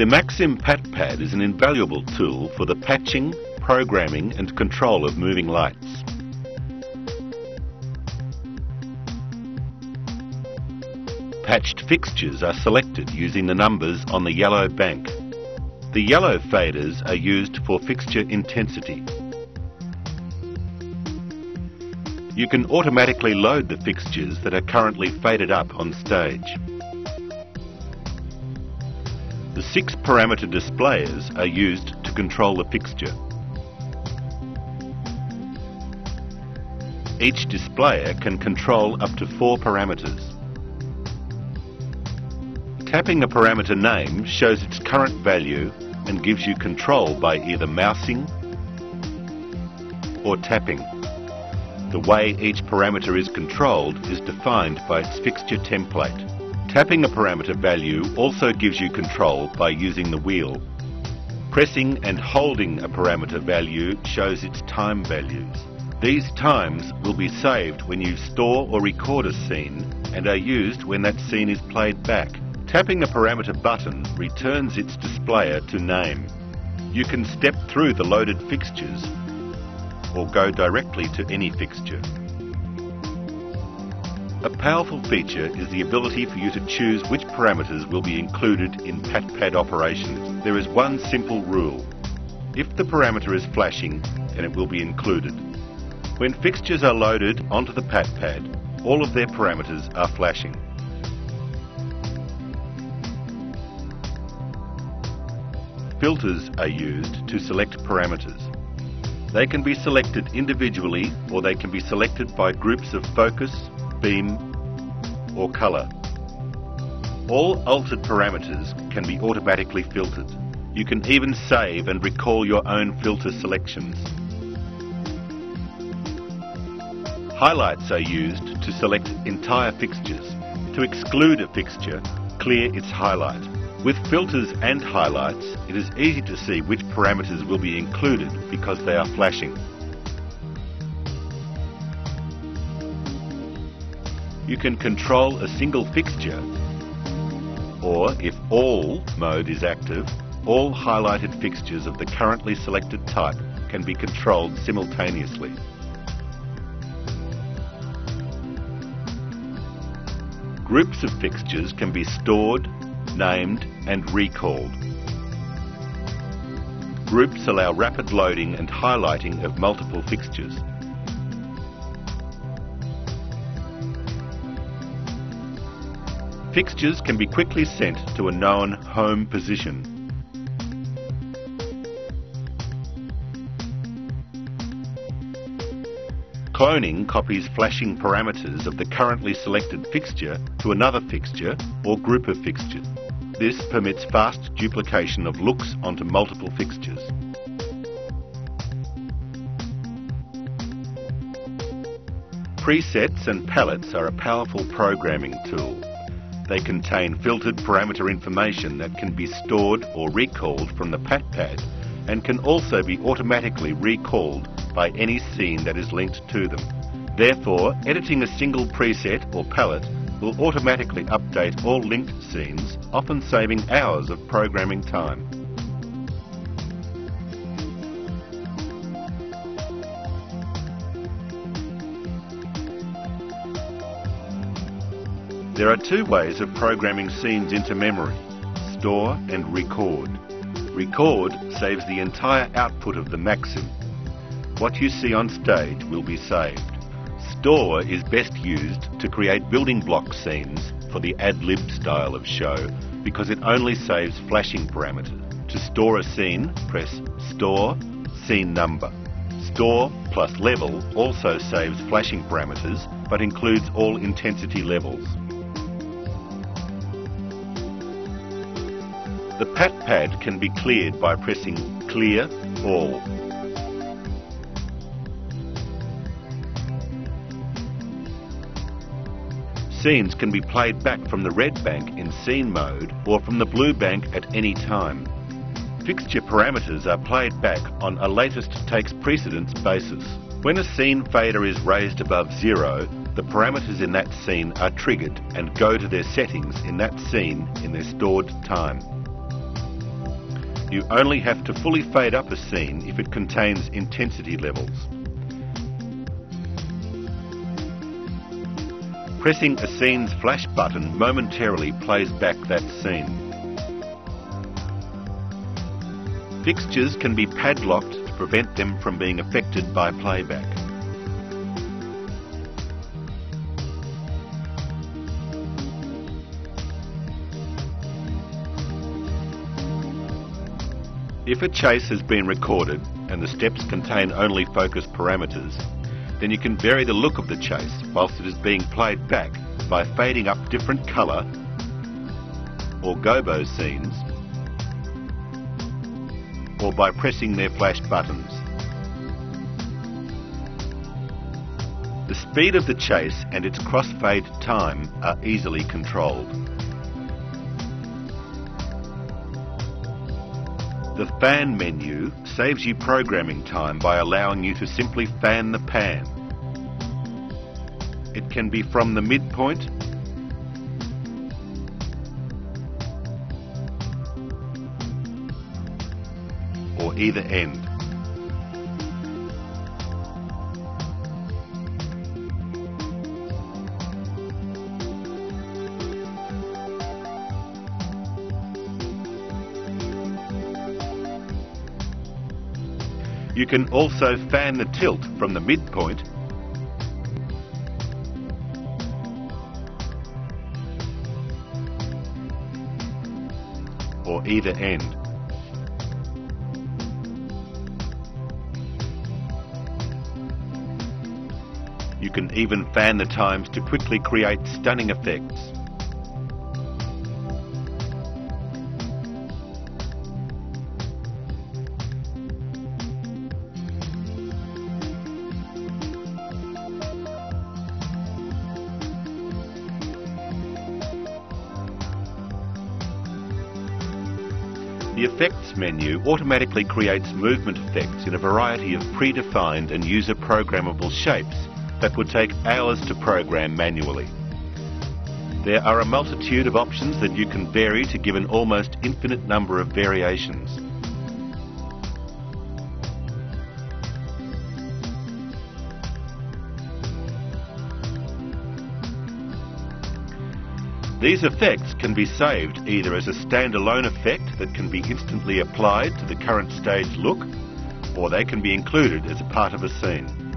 The Maxim PatPad is an invaluable tool for the patching, programming and control of moving lights. Patched fixtures are selected using the numbers on the yellow bank. The yellow faders are used for fixture intensity. You can automatically load the fixtures that are currently faded up on stage. The six parameter displayers are used to control the fixture. Each displayer can control up to four parameters. Tapping a parameter name shows its current value and gives you control by either mousing or tapping. The way each parameter is controlled is defined by its fixture template. Tapping a parameter value also gives you control by using the wheel. Pressing and holding a parameter value shows its time values. These times will be saved when you store or record a scene and are used when that scene is played back. Tapping a parameter button returns its displayer to name. You can step through the loaded fixtures or go directly to any fixture. A powerful feature is the ability for you to choose which parameters will be included in PatPad operations. There is one simple rule. If the parameter is flashing, then it will be included. When fixtures are loaded onto the PatPad, all of their parameters are flashing. Filters are used to select parameters. They can be selected individually or they can be selected by groups of focus, beam or colour. All altered parameters can be automatically filtered. You can even save and recall your own filter selections. Highlights are used to select entire fixtures. To exclude a fixture, clear its highlight. With filters and highlights, it is easy to see which parameters will be included because they are flashing. You can control a single fixture or if all mode is active, all highlighted fixtures of the currently selected type can be controlled simultaneously. Groups of fixtures can be stored, named and recalled. Groups allow rapid loading and highlighting of multiple fixtures. Fixtures can be quickly sent to a known home position. Cloning copies flashing parameters of the currently selected fixture to another fixture or group of fixtures. This permits fast duplication of looks onto multiple fixtures. Presets and palettes are a powerful programming tool. They contain filtered parameter information that can be stored or recalled from the PatPad and can also be automatically recalled by any scene that is linked to them. Therefore, editing a single preset or palette will automatically update all linked scenes, often saving hours of programming time. There are two ways of programming scenes into memory, store and record. Record saves the entire output of the Maxim. What you see on stage will be saved. Store is best used to create building block scenes for the ad-lib style of show because it only saves flashing parameters. To store a scene, press Store, Scene Number. Store plus Level also saves flashing parameters but includes all intensity levels. The PatPad can be cleared by pressing Clear All. Scenes can be played back from the red bank in scene mode or from the blue bank at any time. Fixture parameters are played back on a latest takes precedence basis. When a scene fader is raised above zero, the parameters in that scene are triggered and go to their settings in that scene in their stored time. You only have to fully fade up a scene if it contains intensity levels. Pressing a scene's flash button momentarily plays back that scene. Fixtures can be padlocked to prevent them from being affected by playback. If a chase has been recorded and the steps contain only focus parameters, then you can vary the look of the chase whilst it is being played back by fading up different colour or gobo scenes or by pressing their flash buttons. The speed of the chase and its crossfade time are easily controlled. The fan menu saves you programming time by allowing you to simply fan the pan. It can be from the midpoint or either end. You can also fan the tilt from the midpoint or either end. You can even fan the times to quickly create stunning effects. The Effects menu automatically creates movement effects in a variety of predefined and user programmable shapes that would take hours to program manually. There are a multitude of options that you can vary to give an almost infinite number of variations. These effects can be saved either as a standalone effect that can be instantly applied to the current stage look, or they can be included as a part of a scene.